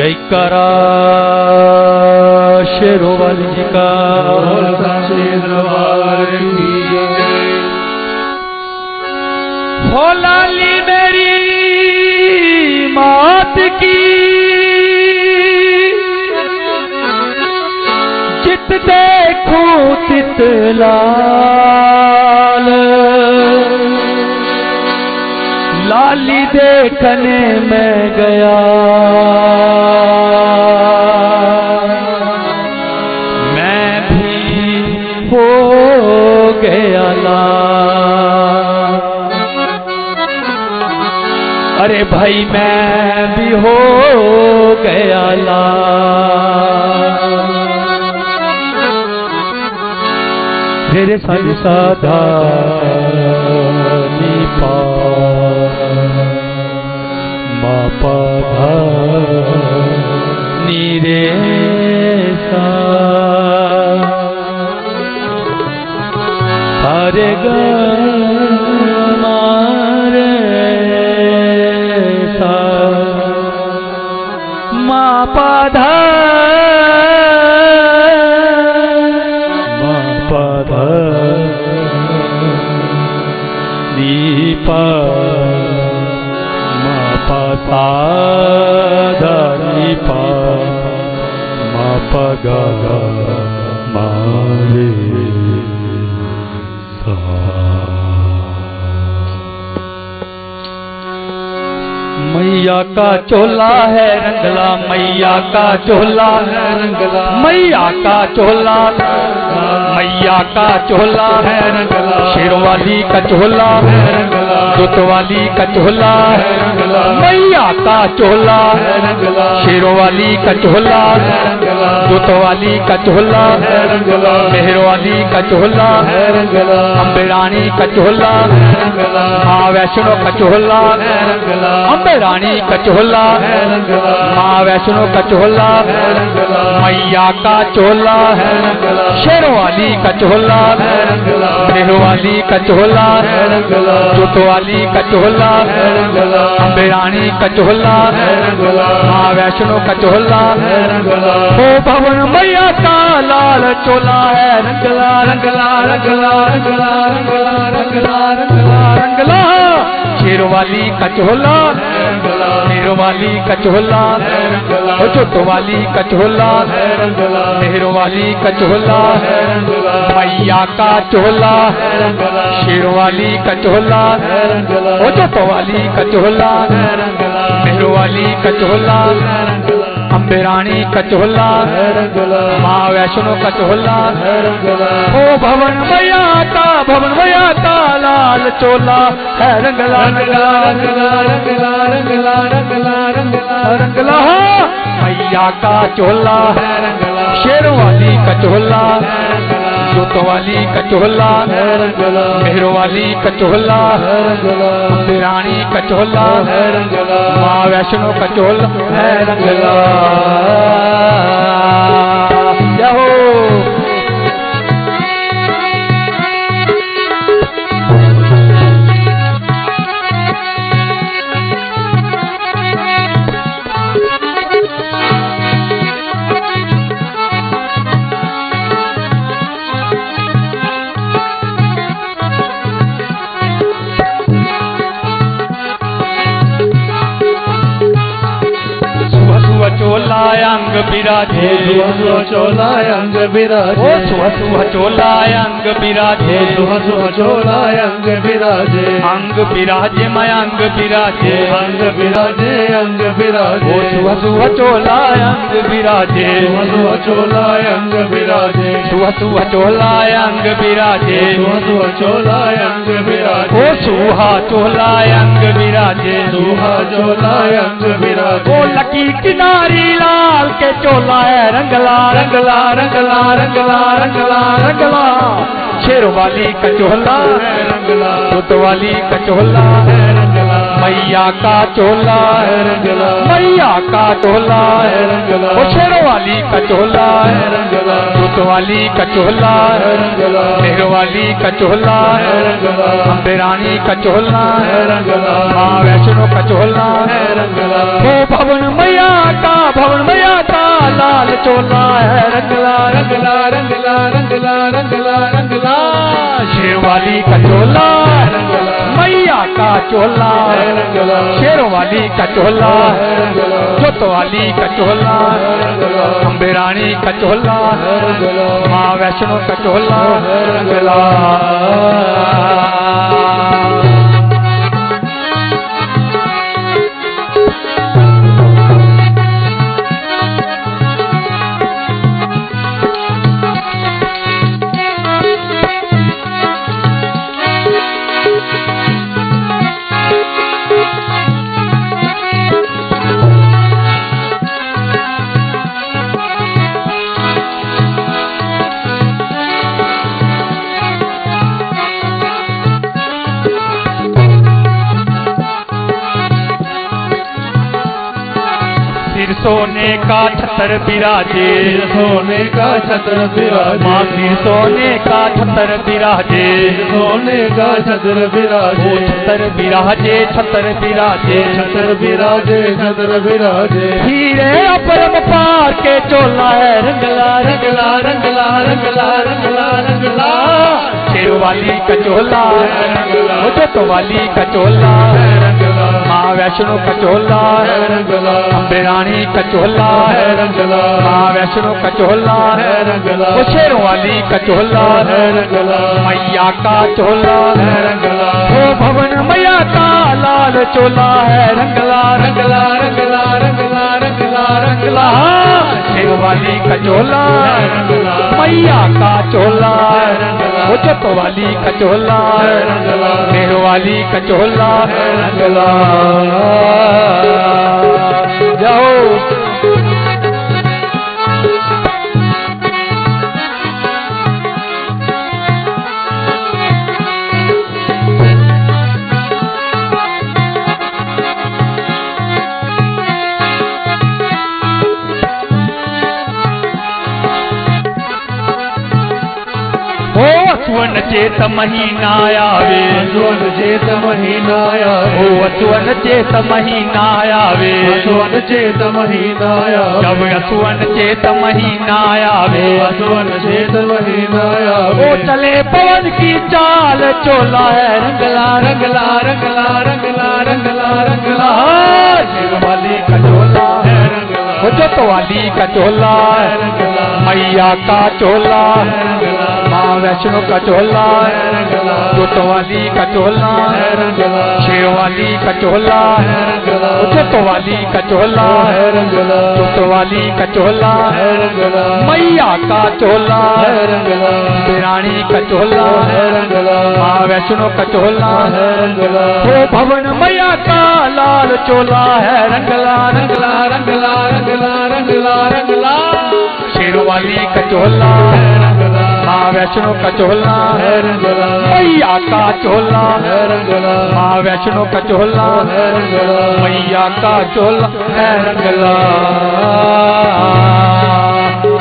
जयकारा शेरों वाली का हो लाली मेरी मात की। चित देखो तित लाल। लाली देखने में गया। भाई मैं भी हो गया लाल। तेरे साथ साधा नी पा मा पा धा सा। सारे ग पाधा पाधा दीपा पता दीपा मपगा मैया का चोला है रंगला, मैया का चोला है रंगला। मैया का चोला, मैया का चोला है रंगला। शेरवाली का चोला है रंगला दुतवाली का चोला है रंगला। मैया का चोला है रंगला। शेरवाली का चोला है रंगला। जोत वाली का चोहला मेहर वाली का चोहला अम्बे रानी का चोहला माँ वैष्णो का चोहला अम्बे रानी का चोहला माँ वैष्णो का चोहला मैया का चोहला शेर वाली का चोहला मेहर वाली का चोहला जोत वाली का चोहला अम्बे रानी का चोहला माँ वैष्णो का चोहला भवन मैया का लाल चोला है। रंगला रंगला रंगला रंगला रंगला रंगला रंगला रंगला। शेरवाली का चोला शेरवाली का चोला। ओ चोटवाली का चोला मेहरवाली का मैया का चोला शेरवाली का चोला। ओ चोटवाली का चोला मेहरवाली का चोला अम्बे रानी का चोला माँ वैष्णो कचोला चोला ओ भवन मैया का भवन मैया ता, लाल चोला, है रंगला रंगला रंगला रंगला रंगला रंगला रंगला रंगला मैया का चोला शेरवाली कचोला चोला जोत वाली कचोहला मेहर वाली कचोहला रानी कचोहला माँ वैष्णो कचोहला जय हो। चोला अंग बिराजे। चोला अंग सुबह सुबह चोला अंग बिराजे। सुह सुह चोला अंग विराजे अंग बिराजे मैं अंग बिराजे। अंग विराजे अंग चोला अंग बिराजे। सुह सुह चोला अंग सुबह चोला अंग बिराजे। सुह सुह चोला अंग विराजे ओ सुहा चोला अंग विराजे सूहा चोला अंग विराजे वो लकी किनारी लाल के चोला है रंगला रंगला रंगला रंगला रंगला रंगला। शेर वाली कचोला है रंगला दुत वाली कचोला है रंगला। मैया का चोला है रंगला। मैया का चोला है रंगला। ओ शेर वाली का है रंगला। दुत वाली का है रंगला। मेहर वाली का है रंगला। अम्बे रानी का है रंगला। माँ वैष्णो का है रंगला। ओ भवन मैया का भवन चोला है रंगला। रंगला रंगला रंगला रंगला रंगला। शेर वाली का मैया का चोला शेर वाली का चोला जोत वाली का चोला अम्बे रानी का चोला माँ वैष्णो का चोला सोने का छतर बिराजे। सोने का छत्र विराजे माँ सोने का छतर बिराजे। सोने का छतर वो विराजे छतर बिराजे छतर बिराजे। छत्र विराजे छत्र विराजे हीरे अपरम पार के चोला है रंगला रंगला रंगला रंगला रंगला रंगला। शेर वाली कचोला मुझे तो वाली कचोला माँ वैष्णो कचोला रंगला। अम्बे रानी कचोला रंगला। माँ वैष्णो कचोला रंगला। वो शेर वाली कचोला रंगला। मैया का चोला रंगला। वो भवन मैया का लाल चोला है रंगला रंगला रंगला रंगला। रंगला शेरवाली का चोला मैया का चोला उचत वाली वाली कचोला शेरवाली वाली कचोला रंगला जाओ। असुवन चेत महीना आवे सोन चेत महीना हो असुवन चेत महीना आवे सोन चेत महीना जब असुवन चेत महीना आवे सोन चेत महीना वो। चले पवन की चाल चोला है रंगला रंगला रंगला रंगला रंगला रंगला। शिव वाली कचोला रंगला। वो जत वाली कचोला मैया का चोला माँ वैष्णो का चोला जोत वाली का चोला शेर वाली का चोला जोत वाली का चोला मैया का चोला रानी का चोला माँ वैष्णो का चोला वो भवन मैया का लाल चोला है रंगला रंगला रंगला रंगला रंगला रंगला शेर वाली का चोला माँ वैष्णो का चोला मैया का चोला माँ वैष्णो का चोला मैया का चोला है रंगला।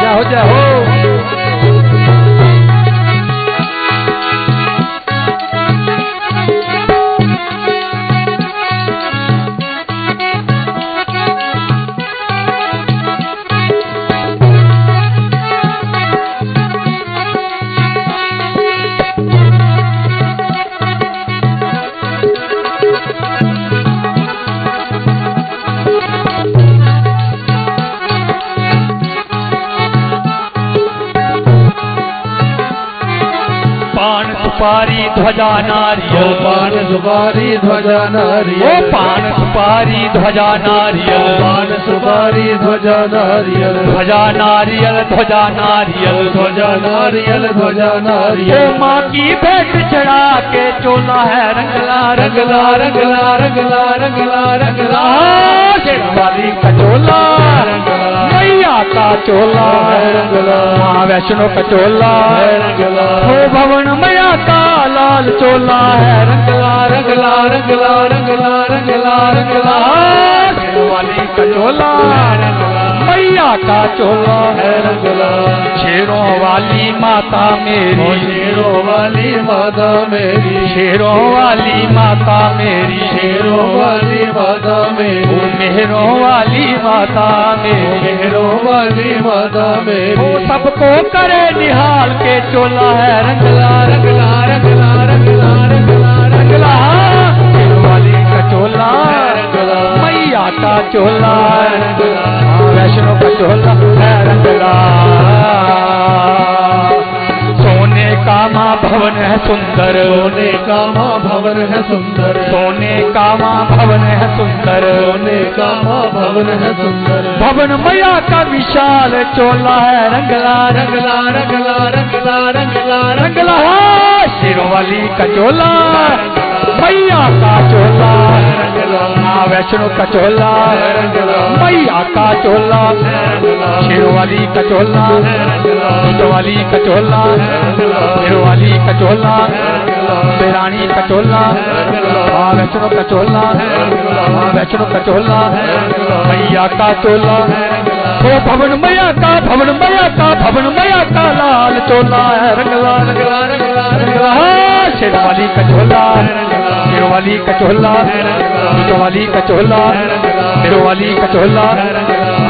जाओ जाओ पान सुपारी ध्वजा ओ नारियल पान सुपारी ध्वजा ओ पान सुपारी ध्वजा नारियल पान सुपारी ध्वजा नारियल ध्वजा नारियल ध्वजा नारियल ध्वजा नारियल ध्वजा ओ नारियल माँ की भेंट चढ़ा के चोला है रंगला रंगला रंगला रंगला रंगला चोला रंगला। माँ वैष्णो का चोला रंगला। भवन मया का लाल चोला। है रंगला रंगला रंगला रंगला रंगला रंगला। वाली का चोला मैया का चोला है रंगला। शेरों वाली माता मेरी। शेरों वाली माता मेरी। शेरों वाली माता मेरी। शेरों वाली माता मेरी। मेहरों वाली माता मेरी। मेहरों वाली माता मेरी। वो सबको करे निहाल के चोला है रंगला रंगला रंगला सुंदर। सोने का माँ भवन है सुंदर। सोने का माँ भवन है सुंदर। सोने का माँ भवन है सुंदर। भवन मैया का विशाल चोला है रंगला रंगला रंगला रंगला रंगला रंगला। शिरोवाली का चोला। मैया का चोला माँ वैष्णो का चोला, मैया का चोला, शेरवाली का चोला वाली का चोला, शेरवाली का चोला बेरानी का चोला माँ वैष्णो का चोला माँ वैष्णो का चोला मैया का चोला ओ भवन मैया का भवन मैया का भवन मैया का लाल चोला है रंगला रंगला रंगला रंगला शेरवाली का चोला शेरवाली का चोला वाली का चोला शेरवाली का चोला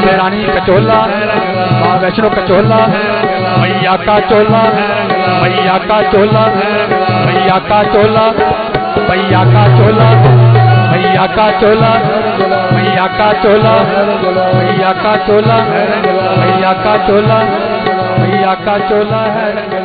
बेरानी का चोला माँ वैष्णो का चोला मैया का चोला मैया का चोला मैया का चोला मैया का चोला भैया का चोला भैया का चोला भैया का चोला भैया का चोला भैया का चोला है।